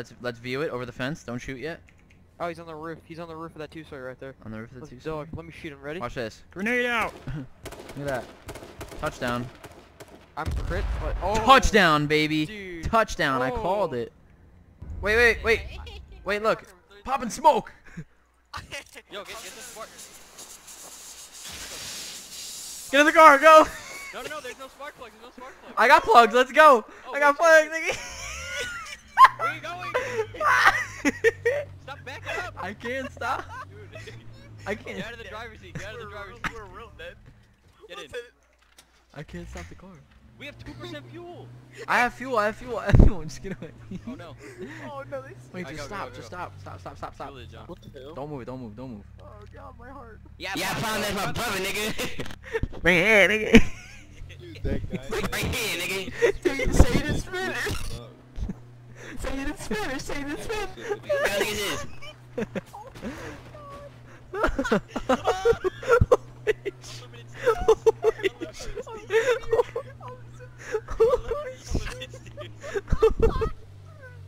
Let's let's view it over the fence. Don't shoot yet. Oh, he's on the roof. He's on the roof of that two-story right there. On the roof of the two. dog. Let me shoot him. Ready? Watch this. Grenade out. Look at that. Touchdown. I'm crit. But, oh, Touchdown, baby. Dude. Touchdown. I called Oh. it. Wait, wait, wait. Wait, look. Popping smoke. Yo, get, get this spark. Get in the car. Go. No, no, no, there's no spark plug. There's no spark plug. I got plugs. Let's go. Oh, I got wait, plugs. Shit. Where are you going? Stop backing up. I can't stop. Dude. I can't. Get out of the driver's seat. Get out of the driver's seat. We're real dead. Get in. I can't stop the car. We have 2% fuel. I have fuel. I have fuel. I have fuel. Just get away. Oh no. Oh no, they Wait, just go, go, stop. go, Just stop. Stop. Stop. Stop. Stop. It, John. What the hell? Don't move it. Don't move. Don't move. Oh god, my heart. Yeah, Yeah, I found that's my brother, nigga. Bring it in, nigga. Dude, that guy. right here, nigga. Dude, say it in Spanish. Say it in Spanish. Say it in Spanish. Yo, look at this.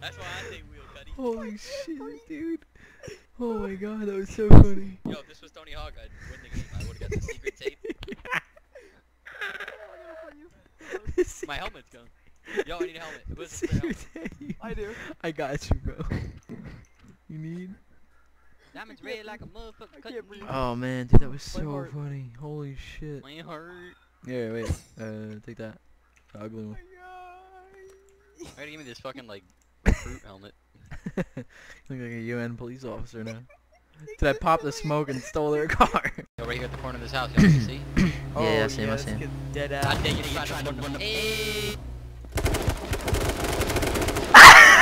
That's why I say wheel cutty. Holy shit, dude. Oh my god, that was so funny. Yo, if this was Tony Hawk, I'd win the game. I would've got the secret tape. My helmet's gone. Yo, I need a helmet. Who has a helmet? I do. I got you, bro. You need? Diamonds red like a motherfucker. I cut can't breathe. Oh man, dude, that was My so heart. funny. Holy shit. My heart. Yeah, wait. Uh, take that. The ugly one. Alright, give me this fucking like fruit helmet. Look like a UN police officer now. Did I pop the smoke and stole their car? Yo, right here at the corner of this house. Y'all see. Yeah, yeah, I see him, I see him. kid's Dead God ass. dang it, he You tried to run the